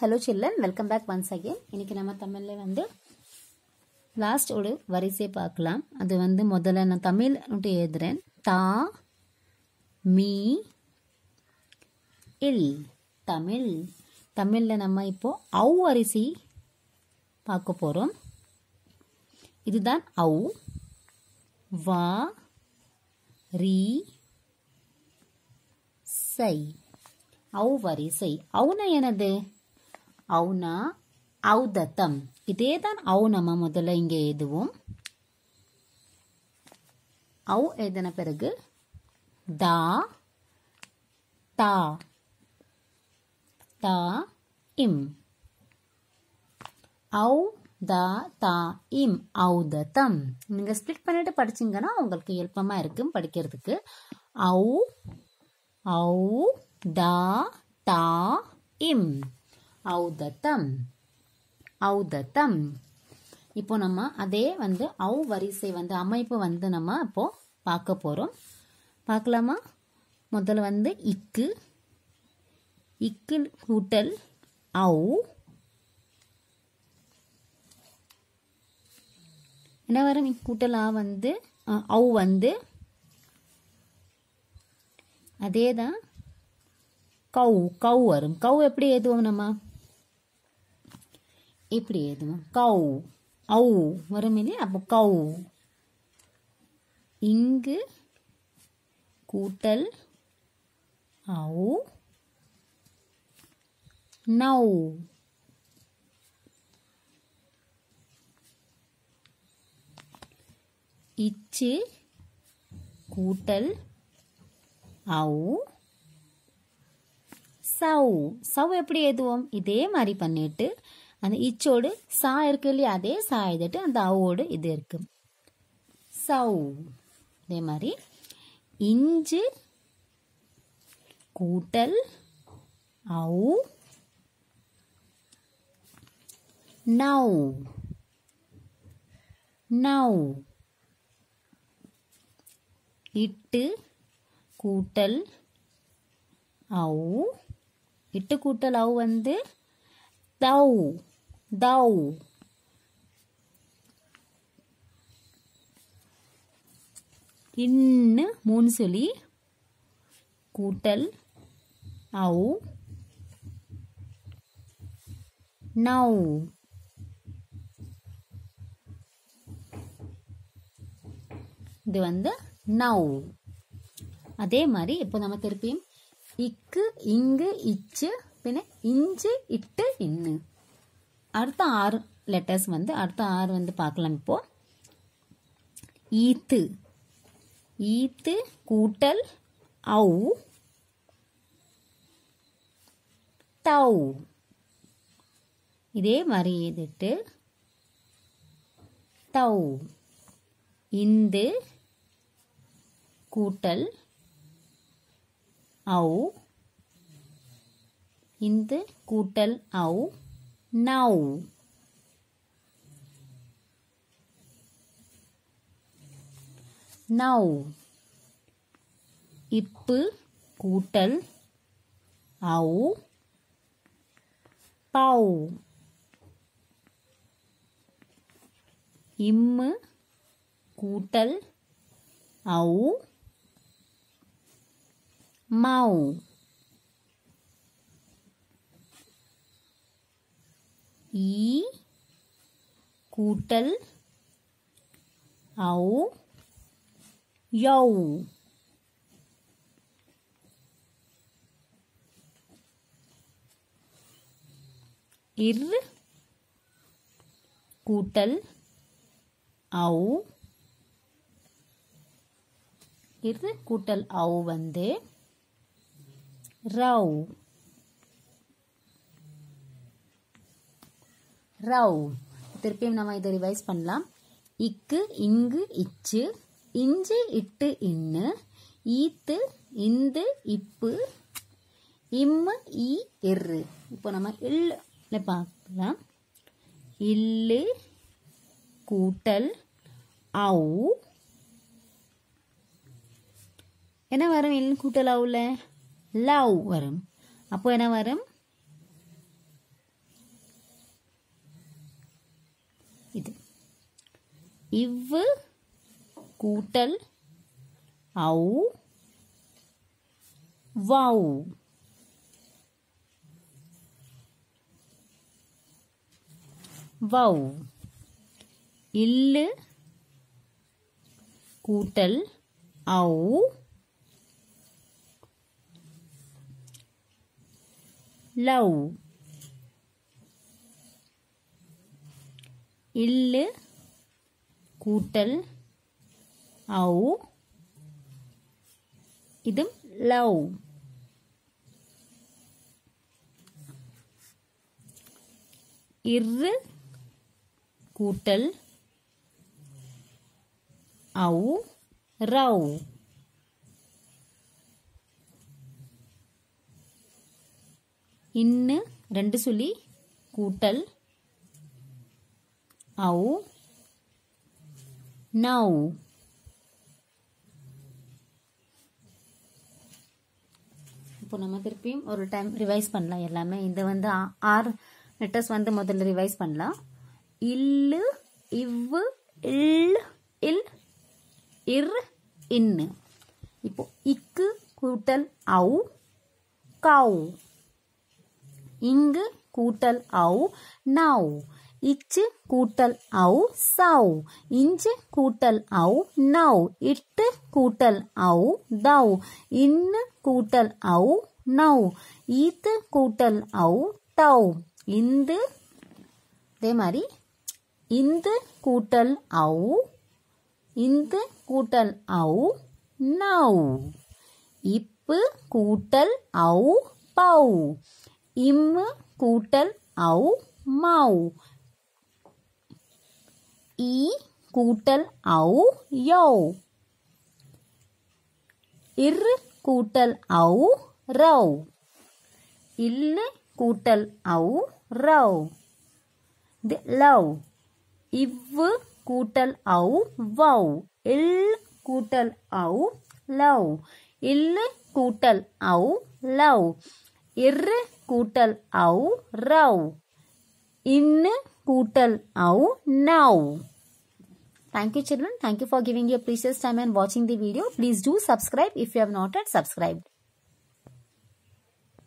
Hello children welcome back once again இன்னைக்கு நம்ம தமிழில் வந்து லாஸ்ட் ஒரு வரிசை பார்க்கலாம். அது வந்து முதல்ல நான் தமிழ் எழுதுறேன். தா மீ இல். தமிழ். தமிழில் நம்ம இப்போ ஔ வரிசை பார்க்க போகிறோம் இதுதான் ஔ வா ரீ சை. ஔ வரிசை. ஔனா என்னது? அவுனா அவுதத்தம் இதே தான் ஔ நம்ம முதல்ல இங்கே எழுதுவோம். அவு எழுதின பிறகு தா தா தா இம். அவு தா தா இம் ஔதத்தம். நீங்கள் ஸ்பிளிட் பண்ணிட்டு படிச்சிங்கன்னா உங்களுக்கு எழுப்பமாக இருக்கும் படிக்கிறதுக்கு. ஔ ஔ தா தா இம். ஔதத்தம். ஔதத்தம். இப்போ நம்ம அதே வந்து ஔ வரிசை வந்து அமைப்பு வந்து நம்ம இப்போ பார்க்க போகிறோம் பார்க்கலாமா? முதல்ல வந்து இக்கு. இக்கு கூட்டல் ஔ. என்ன வரும்? கூட்டல் ஆ வந்து ஔ வந்து அதே தான் கவு கவு வரும். கவு எப்படி எழுதுவோம் நம்ம? இப்படி எழுதுவோம். கவு ஔ வரும் இல்லையா அப்போ கவு இங்கு கூட்டல் ஔ நௌ. இச்சு கூட்டல் ஔ சௌ. சௌ எப்படி எழுதுவோம்? இதே மாதிரி பண்ணிட்டு அந்த இச்சோடு சா இருக்கு இல்லையா? அதே சா எழுதிட்டு அந்த அவோடு இது இருக்கு. சௌ இதே மாதிரி. இஞ்சு கூட்டல் அவு நௌ நௌ இட்டு கூட்டல் அவு. இட்டு கூட்டல் அவு வந்து தௌ தௌ இன்னு மூணு சொல்லி கூட்டல் அவு நௌ இது வந்து நௌ அதே மாதிரி இப்போ நம்ம திருப்பியும்? இக்கு இங்கு இச்சு பின்ன இஞ்சு இட்டு இன்னு. அடுத்த ஆறு லெட்டர்ஸ் வந்து அடுத்த ஆறு வந்து பார்க்கலாம் இப்போ. ஈத்து. ஈத்து கூட்டல் ஔ. தௌ. இதே மாதிரி எழுதிட்டு தௌ. இந்து கூட்டல் ஔ. இந்து கூட்டல் ஔ. Now. Now. இப்பு கூட்டல் அவு பௌ இம்மு கூட்டல் அவு mau. ஈ கூட்டல் ஔ யௌ. இர் கூட்டல் ஔ. இர் கூட்டல் ஔ வந்து ரவ் ரவ். திருப்பியும் நம்ம இதை ரிவைஸ் பண்ணலாம். இக்கு இங்கு இச்சு. இஞ்சு இட்டு இன்னு. ஈத்து இந்து இப்பு. இம்மு ஈ இரு இப்போ நம்ம இல்ல பார்க்கலாம். இல்லு கூட்டல் அவு என்ன வரும் இல் கூட்டல் அவுல லவ் வரும். அப்போ என்ன வரும்? இது. இவ்வு கூட்டல் அவு வௌ. வவு இல்லு கூட்டல் அவு லவ் இல்லு கூட்டல் அவு இது லவ். இரு கூட்டல் அவு ரவ். இன்னு ரெண்டு சொல்லி கூட்டல் ஔ நவ் இப்போ நம்ம திருப்பியும் ஒரு டைம் ரிவைஸ் பண்ணலாம் எல்லாமே. இது வந்து ஆ- லெட்டர்ஸ் வந்து முதல்ல ரிவைஸ் பண்ணலாம். இல்லு இவ்வு இல் இல் இர் இன்னு இப்போ இக்கு கூட்டல் அவு கவு இங்கு கூட்டல் அவு நவு இச்சு கூட்டல் அவு சௌ இஞ்சு கூட்டல் அவு நௌ இட்டு கூட்டல் அவு தௌ இன்னு கூட்டல் அவு நௌ ஈத்து கூட்டல் அவு தௌ இந்து அதே மாதிரி இந்து கூட்டல் அவு இந்து கூட்டல் அவு நௌ இப்பு கூட்டல் அவு பௌ இம்மு கூட்டல் அவு மௌ இ கூட்டல் அவு யௌ இர் கூட்டல் அவு ரவ் இல்லு கூட்டல் அவு ரவ் இது லவ் இவ்வு கூட்டல் அவு வவ் இல் கூட்டல் அவு லவ் இல்லு கூட்டல் அவு லவ் இர் கூட்டல் அவு ரவ் இன்னு கூட்டல் அவு now Thank you children. Thank you for giving your precious time and watching the video. Please do subscribe if you have not yet subscribed.